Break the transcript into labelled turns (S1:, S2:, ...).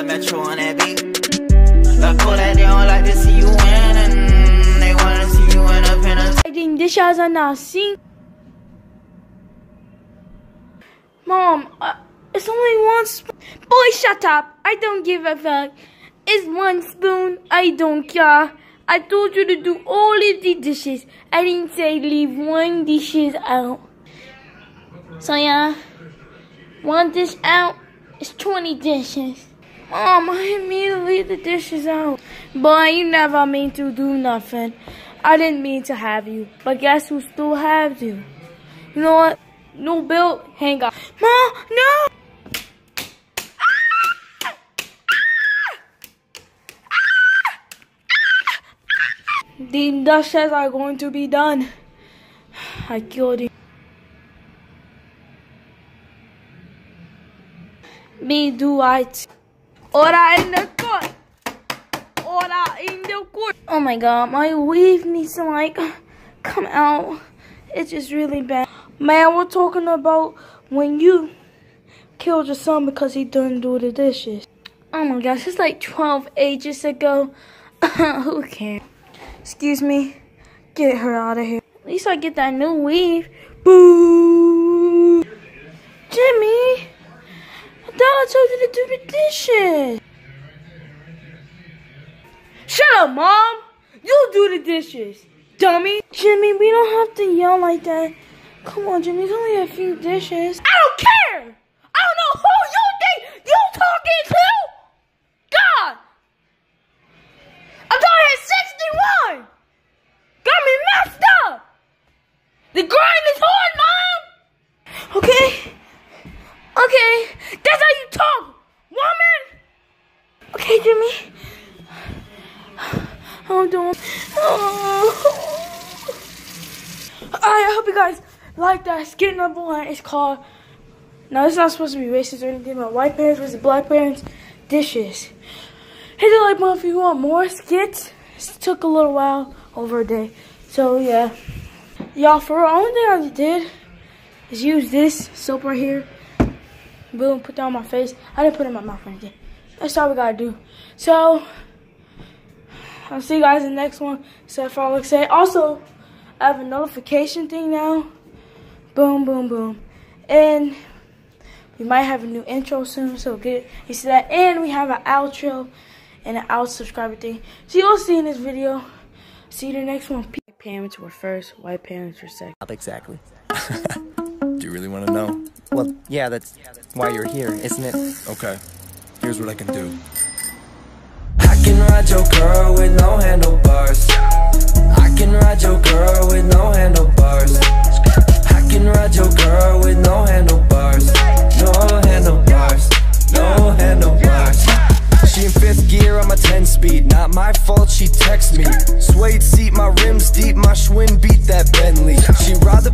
S1: I call that they don't like to see you they wanna see you in a
S2: dishes are not seen. Mom, uh, it's only one spoon. Boy, shut up. I don't give a fuck. It's one spoon. I don't care. I told you to do all of the dishes. I didn't say leave one dishes out. So yeah, one dish out is 20 dishes. Mom, I leave the dishes out. Boy, you never mean to do nothing. I didn't mean to have you, but guess who still have you? You know what? No bill, hang up. Mom, no! The dishes are going to be done. I killed him. Me do it. Ora in the court. Ora in the court. Oh my god, my weave needs to like come out. It's just really bad. Man, we're talking about when you killed your son because he didn't do the dishes. Oh my gosh, it's like 12 ages ago. Who cares? Excuse me. Get her out of here. At least I get that new weave. Boo! I told you to do the dishes. Shut up, Mom! You do the dishes, dummy! Jimmy, we don't have to yell like that. Come on, Jimmy, it's only a few dishes. I don't care! I don't know who you think you talking to! God! I thought I had 61! Got me messed up! The grind is hard, Mom! Okay? Okay, that's how you talk, woman! Okay, Jimmy. I'm doing. Alright, I hope you guys like that. Skit number one is called. Now, it's not supposed to be racist or anything, but white parents versus black parents dishes. Hit the like button if you want more skits. It took a little while, over a day. So, yeah. Y'all, for real, only thing I did is use this soap right here. Boom, put that on my face. I didn't put it in my mouth or anything. That's all we gotta do. So, I'll see you guys in the next one. So, if I look say, also, I have a notification thing now. Boom, boom, boom. And we might have a new intro soon, so get you see that. And we have an outro and an out subscriber thing. So you'll see in this video. See you in the next one. White parents were first, white parents were second.
S3: Not exactly.
S4: Do you really want to know?
S3: Well, yeah, that's why you're here, isn't it?
S4: Okay. Here's what I can do.
S1: I can ride your girl with no handlebars. I can ride your girl with no handlebars. I can ride your girl with no handlebars. No handlebars. No handlebars.
S4: She in fifth gear, I'm a 10 speed. Not my fault, she text me. Suede seat, my rims deep, my Schwinn beat that Bentley. She ride the